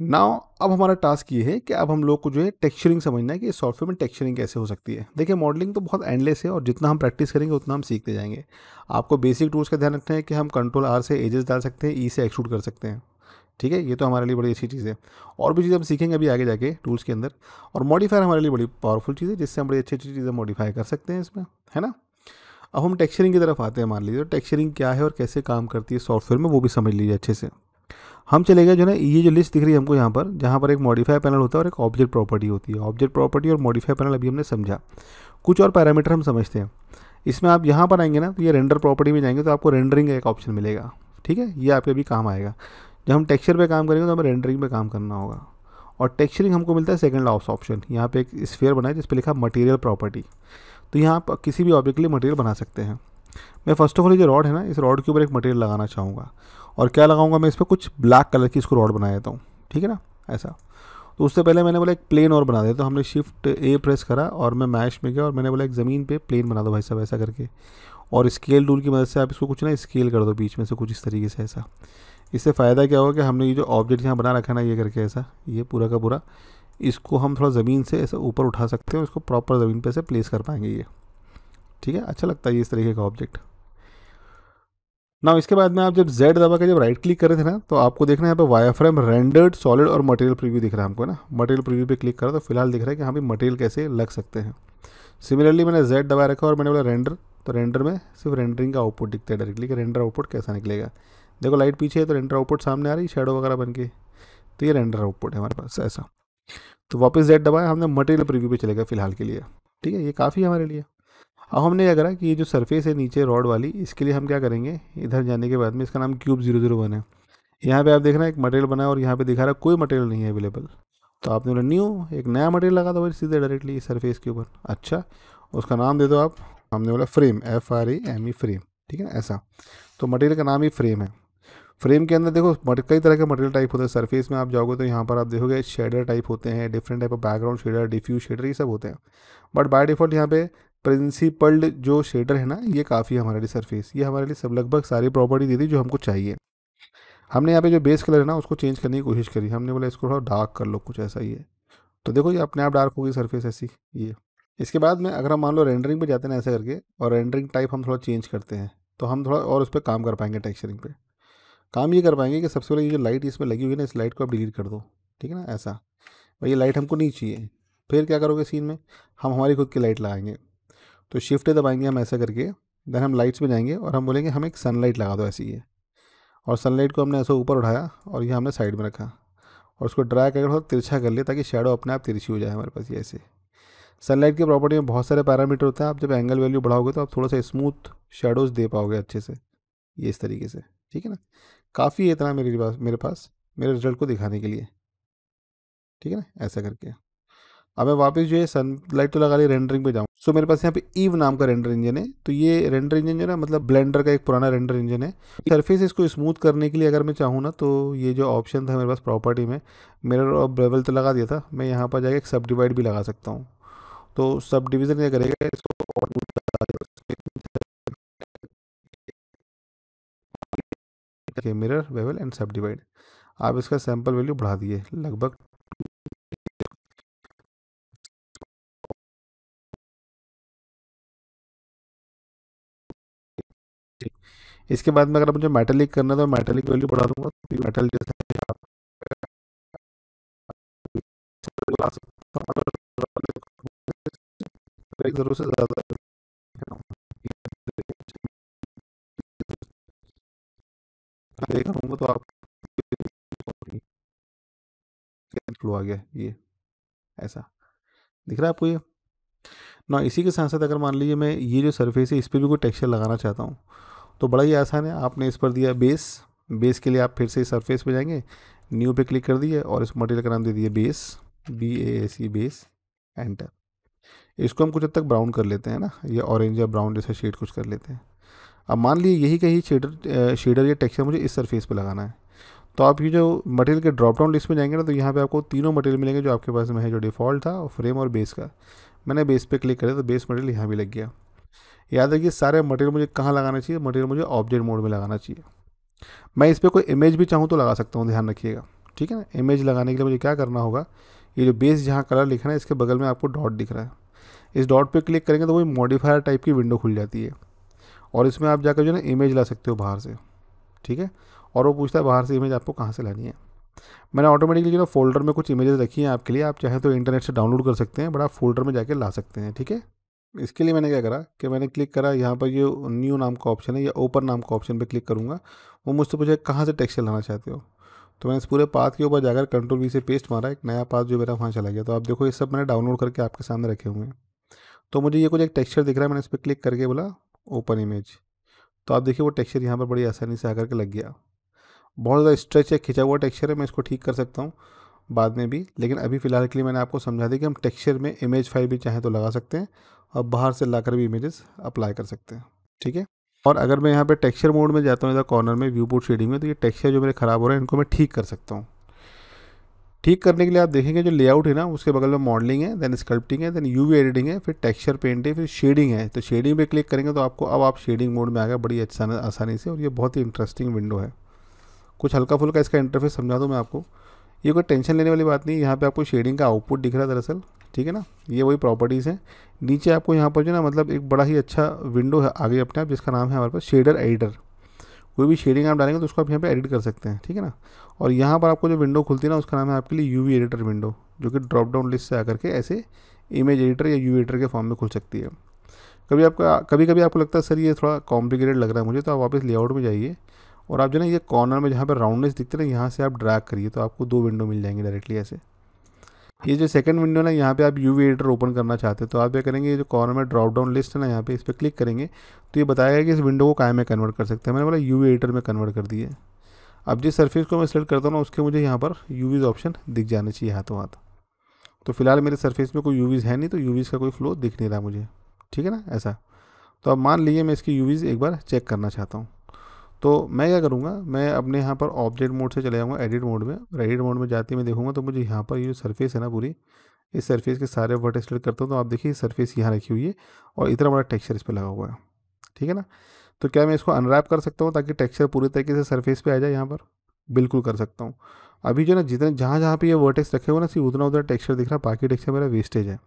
Now अब हमारा task ये है कि अब हम लोग को जो है टेक्सचरिंग समझना है कि सॉफ्टवेयर में टेक्सचरिंग कैसे हो सकती है। देखिए मॉडलिंग तो बहुत एंडलेस है और जितना हम प्रैक्टिस करेंगे, उतना हम सीखते जाएँगे। आपको बेसिक टूल्स का ध्यान रखना है कि हम कंट्रोल आर से एजेस डाल सकते हैं ई e से एक्सट्रूड कर सकते हैं। ठीक है? ये तो हमारे लिए बड़ी अच्छी चीज़ है। और भी चीज़ें हम सीखेंगे अभी आगे जाके टूल्स के अंदर। और मॉडिफायर हमारे लिए बड़ी पावरफुल चीज़ है, जिससे हम बड़ी अच्छी अच्छी चीज़ें मॉडिफाई कर सकते हैं इसमें। है ना? अब हम टेक्सचरिंग की तरफ़ आते हैं, मान लीजिए। तो टेक्सचरिंग क्या है और कैसे काम करती है सॉफ्टवेयर में, वो भी समझ लीजिए अच्छे से। हम चले गए जो ना, ये जो लिस्ट दिख रही है हमको यहाँ पर, जहाँ पर एक मॉडिफाई पैनल होता है और एक ऑब्जेक्ट प्रॉपर्टी होती है। ऑब्जेक्ट प्रॉपर्टी और मॉडिफाई पैनल अभी हमने समझा। कुछ और पैरामीटर हम समझते हैं। इसमें आप यहाँ पर आएँगे ना तो ये रेंडर प्रॉपर्टी में जाएँगे तो आपको रेंडरिंग का एक ऑप्शन मिलेगा। ठीक है? ये आपके अभी काम आएगा। जब हम टेक्सचर पे काम करेंगे तो हमें रेंडरिंग पे काम करना होगा। और टेक्सचरिंग हमको मिलता है सेकंड लास्ट ऑप्शन यहाँ पे एक स्फेयर बना है, जिस पर लिखा मटेरियल प्रॉपर्टी तो यहाँ आप किसी भी ऑब्जेक्ट के लिए मटेरियल बना सकते हैं। मैं फ़र्स्ट ऑफ़ ऑल ये रॉड है ना, इस रॉड के ऊपर एक मटेरियल लगाना चाहूँगा। और क्या लगाऊँगा मैं इस पर कुछ ब्लैक कलर की इसको रॉड बना देता हूँ। ठीक है ना? ऐसा। तो उससे पहले मैंने बोला एक प्लेन और बना दिया तो हमने शिफ्ट ए प्रेस करा और मैं मैश में गया और मैंने बोला एक ज़मीन पे प्लेन बना दो भाई साहब ऐसा करके। और स्केल टूल की मदद से आप इसको कुछ ना स्केल कर दो बीच में से कुछ इस तरीके से ऐसा। इससे फ़ायदा क्या होगा कि हमने ये जो ऑब्जेक्ट यहाँ बना रखा है ना, ये करके ऐसा, ये पूरा का पूरा, इसको हम थोड़ा ज़मीन से ऐसा ऊपर उठा सकते हैं और इसको प्रॉपर ज़मीन पे से प्लेस कर पाएँगे ये। ठीक है? अच्छा लगता है ये इस तरीके का ऑब्जेक्ट ना इसके बाद में आप जब Z दबा के जब राइट क्लिक कर रहे थे ना तो आपको देखना है यहाँ पे वायर फ्रेम रेंडर्ड सॉलिड और मटेरियल प्रीव्यू दिख रहा है हमको ना? मटेरियल प्रीव्यू पे क्लिक करा तो फ़िलहाल दिख रहा है कि हाँ भी मटेरियल कैसे लग सकते हैं। सिमिलरली मैंने Z दबा रखा और मैंने बोला रेंडर तो रेंडर में सिर्फ़ रेंडरिंग का आउटपुट दिखता है डायरेक्टली कि रेंडर आउटपुट कैसा निकलेगा। देखो लाइट पीछे है तो रेंडर आउटपुट सामने आ रही शेडो वगैरह बन के। तो ये रेंडर आउटपुट है हमारे पास, ऐसा। तो वापस जेड दबाया हमने मटेरियल प्रीव्यू पे चलेगा फ़िलहाल के लिए। ठीक है, ये काफ़ी है हमारे लिए। अब हमने क्या करा कि ये जो सरफेस है नीचे रॉड वाली, इसके लिए हम क्या करेंगे? इधर जाने के बाद में इसका नाम क्यूब ज़ीरो ज़ीरो वन है। यहाँ पे आप देख रहे हैं एक मटेरियल बना है और यहाँ पे दिखा रहा है कोई मटेरियल नहीं है अवेलेबल तो आपने बोला न्यू एक नया मटेरियल लगा दो सीधे डायरेक्टली सरफेस के ऊपर। अच्छा उसका नाम दे दो आप। हमने बोला frame F R A M E frame ठीक है ना? ऐसा। तो मटेरियल का नाम ही फ्रेम है। फ्रेम के अंदर देखो कई तरह के मटेरियल टाइप होते हैं। सरफेस में आप जाओगे तो यहाँ पर आप देखोगे शेडर टाइप होते हैं different type of background shader diffuse shader ये सब होते हैं। बट बाय डिफ़ॉल्ट यहाँ पे प्रिंसिपल्ड जो शेडर है ना, ये काफ़ी हमारे लिए सरफेस ये हमारे लिए सब, लगभग सारी प्रॉपर्टी दे दी जो हमको चाहिए। हमने यहाँ पे जो बेस कलर है ना, उसको चेंज करने की कोशिश करी। हमने बोला इसको थोड़ा डार्क कर लो, कुछ ऐसा ही है। तो देखो ये अपने आप डार्क होगी सरफेस ऐसी, ये। इसके बाद में अगर हम मान लो रेंडरिंग पे जाते हैं ऐसा करके, और रेंडरिंग टाइप हम थोड़ा चेंज करते हैं तो हम थोड़ा और उस पर काम कर पाएँगे टेक्सचरिंग पे। काम ये कर पाएँगे कि सबसे पहले ये जो लाइट इसमें लगी हुई है ना, इस लाइट को आप डिलीट कर दो, ठीक है ना, ऐसा। भाई ये लाइट हमको नहीं चाहिए। फिर क्या करोगे सीन में? हम हमारी खुद की लाइट लगाएँगे। तो शिफ्ट दबाएँगे हम ऐसा करके देन हम लाइट्स में जाएँगे और हम बोलेंगे हम एक सनलाइट लगा दो ऐसी है। और सनलाइट को हमने ऐसा ऊपर उठाया और ये हमने साइड में रखा और उसको ड्राई करके थोड़ा तिरछा कर लिया ताकि शेडो अपने आप तिरछी हो जाए हमारे पास ये ऐसे। सनलाइट की प्रॉपर्टी में बहुत सारे पैरामीटर होते हैं, आप जब एंगल वैल्यू बढ़ाओगे तो आप थोड़ा सा स्मूथ शेडोज़ दे पाओगे अच्छे से, ये इस तरीके से, ठीक है ना? काफ़ी इतना मेरे पास मेरे पास, मेरे रिज़ल्ट को दिखाने के लिए, ठीक है ना? ऐसा करके। अब मैं वापस जो है सनलाइट तो लगा ली रेंडरिंग पे जाऊँ। सो मेरे पास यहाँ पे ईव नाम का रेंडर इंजन है। तो ये रेंडर इंजन जो है मतलब ब्लेंडर का एक पुराना रेंडर इंजन है। सरफेस इसको स्मूथ करने के लिए अगर मैं चाहूँ ना तो ये जो ऑप्शन था मेरे पास प्रॉपर्टी में मिरर और ब्रेवल तो लगा दिया था। मैं यहाँ पर जाकर एक सब डिवाइड भी लगा सकता हूँ। तो सब डिविज़न क्या करेगा, इसको मिरर वेवल एंड सब डिवाइड आप इसका सैंपल वैल्यू बढ़ा दिए, लगभग इसके बाद में अगर मुझे मेटलिक करना तो मेटलिक वैल्यू बढ़ा दूँगा तो मेटल जैसे तो आप आ गया, ये, ऐसा। दिख रहा है आपको ये? ना इसी के साथ साथ अगर मान लीजिए मैं ये जो सरफेस है, इस पर भी कोई टेक्सचर लगाना चाहता हूँ तो बड़ा ही आसान है। आपने इस पर दिया बेस बेस के लिए आप फिर से सरफेस पे जाएँगे न्यू पे क्लिक कर दिए और इस मटेरियल का नाम दे दिए base B A C base enter इसको हम कुछ हद तक ब्राउन कर लेते हैं ना, ये ऑरेंज या ब्राउन जैसा शेड कुछ कर लेते हैं। अब मान लीजिए यही कहीं शेडर शेडर या टेक्सचर मुझे इस सरफेस पे लगाना है तो आप ये जो मटेरियल के ड्रॉप डाउन लिस्ट में जाएँगे ना तो यहाँ पे आपको तीनों मटेरियल मिलेंगे जो आपके पास में है, जो डिफ़ॉल्ट था फ्रेम और बेस का। मैंने बेस पे क्लिक करा तो बेस मटेरियल यहाँ भी लग गया। याद रखिए, सारे मटेरियल मुझे कहाँ लगाना चाहिए? मटेरियल मुझे ऑब्जेक्ट मोड में लगाना चाहिए। मैं इस पर कोई इमेज भी चाहूँ तो लगा सकता हूँ, ध्यान रखिएगा। ठीक है ना? इमेज लगाने के लिए मुझे क्या करना होगा? ये जो बेस जहाँ कलर लिखना है इसके बगल में आपको डॉट दिख रहा है। इस डॉट पे क्लिक करेंगे तो वही मॉडिफायर टाइप की विंडो खुल जाती है। और इसमें आप जाकर जो है ना इमेज ला सकते हो बाहर से। ठीक है? और वो पूछता है बाहर से इमेज आपको कहाँ से लानी है? मैंने ऑटोमेटिकली ना फोल्डर में कुछ इमेजेस रखी हैं आपके लिए, आप चाहे तो इंटरनेट से डाउनलोड कर सकते हैं बट आप फोल्डर में जाके ला सकते हैं, ठीक है? इसके लिए मैंने क्या करा कि मैंने क्लिक करा, यहाँ पर ये न्यू नाम का ऑप्शन है, या ओपन नाम का ऑप्शन पर क्लिक करूँगा, वो मुझसे पूछे, कहाँ से टेक्सचर लाना चाहते हो? तो मैंने इस पूरे पाथ के ऊपर जाकर कंट्रोल वी से पेस्ट मारा, एक नया पाथ जो मेरा वहाँ चला गया तो आप देखो, ये सब मैंने डाउनलोड करके आपके सामने रखे हुए हैं। तो मुझे ये कुछ एक टेक्सचर दिख रहा है, मैंने इस पर क्लिक करके बोला ओपन इमेज तो आप देखिए, वो टेक्सचर यहाँ पर बड़ी आसानी से आकर के लग गया। बहुत ज़्यादा स्ट्रेच है खिंचा हुआ टेक्सचर है, मैं इसको ठीक कर सकता हूँ बाद में भी। लेकिन अभी फ़िलहाल के लिए मैंने आपको समझा दी कि हम टेक्सचर में इमेज फ़ाइल भी चाहें तो लगा सकते हैं और बाहर से लाकर भी इमेजेस अप्लाई कर सकते हैं, ठीक है? और अगर मैं यहाँ पे टेक्सचर मोड में जाता हूँ, इधर कॉर्नर में व्यू बोर्ड शेडिंग में तो ये टेक्सचर जो मेरे ख़राब हो रहे हैं, इनको मैं ठीक कर सकता हूँ। ठीक करने के लिए आप देखेंगे जो लेआउट है ना, उसके बगल में मॉडलिंग है देन स्कल्पटिंग है देन यूवी एडिटिंग है, फिर टेक्सचर पेंट है, फिर शेडिंग है। तो शेडिंग पे क्लिक करेंगे तो आपको, अब आप शेडिंग मोड में आ गया बड़ी आसानी से और ये बहुत ही इंटरेस्टिंग विंडो है। कुछ हल्का फुल्का इसका इंटरफेस समझा दूँ मैं आपको। ये कोई टेंशन लेने वाली बात नहीं, यहाँ पे आपको शेडिंग का आउटपुट दिख रहा है दरअसल, ठीक है ना? ये वही प्रॉपर्टीज़ हैं। नीचे आपको यहाँ पर जो ना मतलब एक बड़ा ही अच्छा विंडो है आगे अपने आप, जिसका नाम है हमारे पास शेडर एडिटर कोई भी शेडिंग आप डालेंगे तो उसको आप यहाँ पे एडिट कर सकते हैं, ठीक है ना? और यहाँ पर आपको जो विंडो खुलती है ना, उसका नाम है आपके लिए यूवी एडिटर विंडो जो कि ड्रॉप डाउन लिस्ट से आकर के ऐसे इमेज एडिटर या यू एडिटर के फॉर्म में खुल सकती है। कभी आपका कभी कभी आपको लगता है, सर, ये थोड़ा कॉम्प्लिकेटेड लग रहा है मुझे तो आप वापस लेआउट में जाइए। और आप जो ना ये कॉर्नर में जहाँ पर राउंडनेस दिखते ना, यहाँ से आप ड्रैग करिए तो आपको दो विंडो मिल जाएँगे डायरेक्टली ऐसे। ये जो सेकंड विंडो ना, यहाँ पे आप यू एडिटर ओपन करना चाहते हैं तो आप क्या करेंगे, ये जो कॉर्नर में ड्रॉप डाउन लिस्ट है ना, यहाँ पे इस पर क्लिक करेंगे तो ये बताएगा कि इस विंडो को काय में कन्वर्ट कर सकते हैं। मैंने बोला यू एडिटर में कन्वर्ट कर दिए। अब जिस सर्फेस को मैं सेलेक्ट करता हूँ ना, उसके मुझे यहाँ पर यूवीज़ ऑप्शन दिख जाना चाहिए हाथों हाथ। तो फ़िलहाल मेरे सर्फेस में कोई यूवीज़ है नहीं तो यूवीज़ का कोई फ्लो दिख नहीं रहा मुझे। ठीक है ना? ऐसा। तो अब मान लीजिए मैं इसकी यूवीज़ एक बार चेक करना चाहता हूँ। तो मैं क्या करूँगा, मैं अपने यहाँ पर ऑब्जेक्ट मोड से चले जाऊँगा एडिट मोड में। एडिट मोड में जाते मैं देखूँगा तो मुझे यहाँ पर ये जो सरफेस है ना पूरी, इस सरफेस के सारे वर्ड सेलेक्ट करता हूँ। तो आप देखिए सरफेस यहाँ रखी हुई है और इतना बड़ा टेक्सचर इस पर लगा हुआ है। ठीक है ना? तो क्या मैं इसको अनरैप कर सकता हूँ ताकि टेक्सचर पूरी तरीके से सरफेस पे आ जाए यहाँ पर? बिल्कुल कर सकता हूँ। अभी जो ना, जितने जहाँ जहाँ पे ये वर्टेक्स रखे हुए ना सिर्फ़ उतना उतना टेक्सचर दिख रहा है, बाकी टेक्सचर मेरा वेस्टेज है।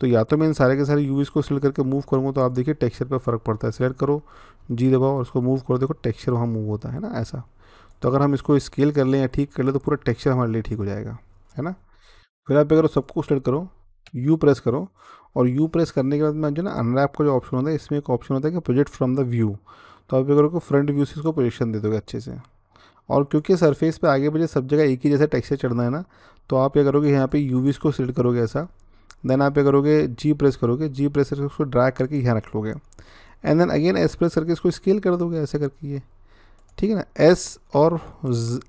तो या तो मैं इन सारे के सारे यूवीज़ को सिलेक्ट करके मूव करूँगा तो आप देखिए टेक्सचर पर फ़र्क पड़ता है। सिलेक्ट करो जी दबाओ और उसको मूव करो। देखो टेक्सचर वहाँ मूव होता है ना, ऐसा। तो अगर हम इसको स्केल कर लें या ठीक कर लें तो पूरा टेक्सचर हमारे लिए ठीक हो जाएगा, है ना? फिर आप अगर सबको सिलेक्ट करो यू प्रेस करो और यू प्रेस करने के बाद में जो ना अनरैप का जो ऑप्शन होता है, इसमें एक ऑप्शन होता है कि प्रोजेक्ट फ्रॉम द व्यू तो आप अगर को फ्रंट व्यू से इसको पोजिशन दे दोगे अच्छे से। और क्योंकि सरफेस पे आगे मुझे सब जगह एक ही जैसा टेक्सचर चढ़ना है ना तो आप क्या करोगे, यहाँ पे यूवीज़ को सिलेक्ट करोगे ऐसा। देन आप क्या करोगे जी प्रेस करोगे जी प्रेस करके उसको ड्रैग करके यहाँ रख लोगे। And then again S press करके इसको स्केल कर दोगे ऐसे करके ये। ठीक है ना? एस और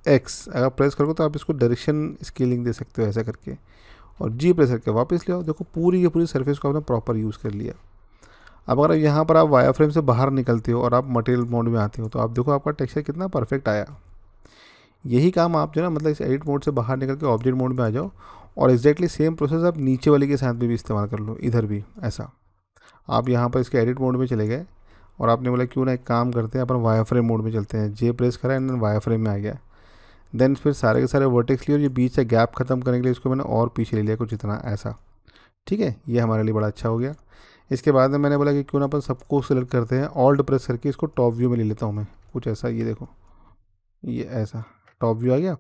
एक्स अगर प्रेस करोगे तो आप इसको डायरेक्शन स्केलिंग दे सकते हो ऐसा करके। और जी प्रेस करके वापस ले आओ। देखो पूरी की पूरी सर्फेस को आपने प्रॉपर यूज़ कर लिया। अब अगर यहाँ पर आप वायर फ्रेम से बाहर निकलते हो और आप मटेरियल मोड में आते हो तो आप देखो आपका टेक्सचर कितना परफेक्ट आया। यही काम आप जो ना मतलब इस एडिट मोड से बाहर निकल के ऑब्जेक्ट मोड में आ जाओ। और एग्जैक्टली सेम प्रोसेस आप नीचे वाले के साथ में भी इस्तेमाल कर लो, इधर भी, ऐसा। आप यहाँ पर इसके एडिट मोड में चले गए और आपने बोला क्यों ना एक काम करते हैं, अपन वायर फ्रेम मोड में चलते हैं। जे प्रेस करा एंड वायर फ्रेम में आ गया। देन फिर सारे के सारे वर्टेक्स लिए और ये बीच से गैप खत्म करने के लिए इसको मैंने और पीछे ले लिया, कुछ इतना, ऐसा। ठीक है? ये हमारे लिए बड़ा अच्छा हो गया। इसके बाद में मैंने बोला कि क्यों ना अपन सबको सेलेक्ट करते हैं। ऑल्ट प्रेस करके इसको टॉप व्यू में ले लेता हूँ मैं। कुछ ऐसा, ये देखो। ये ऐसा। टॉप व्यू आ गया।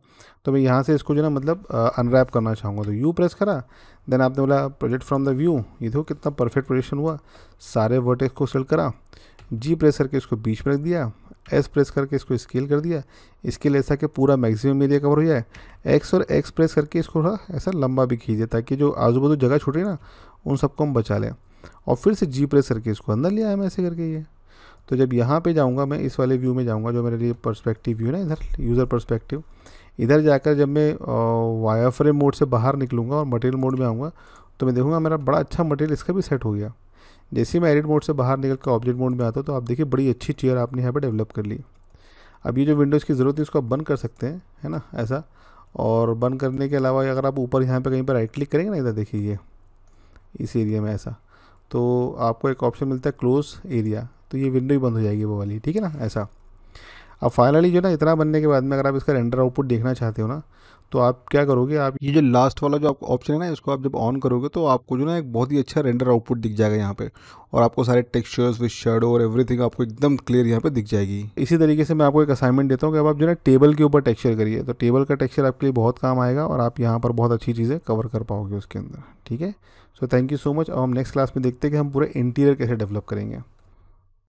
तो मैं यहाँ से इसको जो ना मतलब अनरैप करना चाहूँगा। तो यू प्रेस करा देन आपने बोला प्रोजेक्ट फ्रॉम द व्यू ये देखो कितना परफेक्ट पोजिशन हुआ। सारे वर्टेक्स को सेलेक्ट करा। जी प्रेस करके इसको बीच में रख दिया। एस प्रेस करके इसको स्केल कर दिया। स्केल ऐसा कि पूरा मैक्सिमम एरिया कवर हो जाए। एक्स और एक्स प्रेस करके इसको थोड़ा ऐसा लंबा भी खींचे ताकि जो आजू बाजू जगह छूटे ना, उन सबको हम बचा लें। और फिर से जी प्रेस करके इसको अंदर ले आया मैं ऐसे करके ये। तो जब यहाँ पे जाऊँगा मैं, इस वाले व्यू में जाऊँगा, जो मेरे लिए पर्सपेक्टिव व्यू ना, इधर यूज़र पर्सपेक्टिव इधर जाकर जब मैं वायर फ्रेम मोड से बाहर निकलूँगा और मटेरियल मोड में आऊँगा तो मैं देखूँगा मेरा बड़ा अच्छा मटेरियल इसका भी सेट हो गया। जैसे ही मैं एडिट मोड से बाहर निकल कर ऑब्जेक्ट मोड में आता तो आप देखिए बड़ी अच्छी चेयर आपने यहाँ पर डेवलप कर ली। अब ये जो विंडोज़ की ज़रूरत है, इसको आप बंद कर सकते हैं, है ना, ऐसा। और बंद करने के अलावा अगर आप ऊपर यहाँ पे कहीं पर राइट क्लिक करेंगे ना, इधर देखिए ये, इस एरिया में ऐसा। तो आपको एक ऑप्शन मिलता है क्लोज एरिया तो ये विंडो ही बंद हो जाएगी वो वाली, ठीक है ना? ऐसा। अब फाइनली जो ना, इतना बनने के बाद में अगर आप इसका रेंडर आउटपुट देखना चाहते हो ना तो आप क्या करोगे? आप ये जो लास्ट वाला जो आपको ऑप्शन है ना, इसको आप जब ऑन करोगे तो आपको जो ना, एक बहुत ही अच्छा रेंडर आउटपुट दिख जाएगा यहाँ पे। और आपको सारे टेक्सचर्स विद शेडो और एवरीथिंग आपको एकदम क्लियर यहाँ पे दिख जाएगी। इसी तरीके से मैं आपको एक असाइनमेंट देता हूँ कि अब आप जो ना टेबल के ऊपर टेक्सचर करिए। तो टेबल का टेक्सचर आपके लिए बहुत काम आएगा और आप यहाँ पर बहुत अच्छी चीज़ें कवर कर पाओगे उसके अंदर, ठीक है? So thank you so much और हम नेक्स्ट क्लास में देखते हैं कि हम पूरे इंटीरियर कैसे डेवलप करेंगे।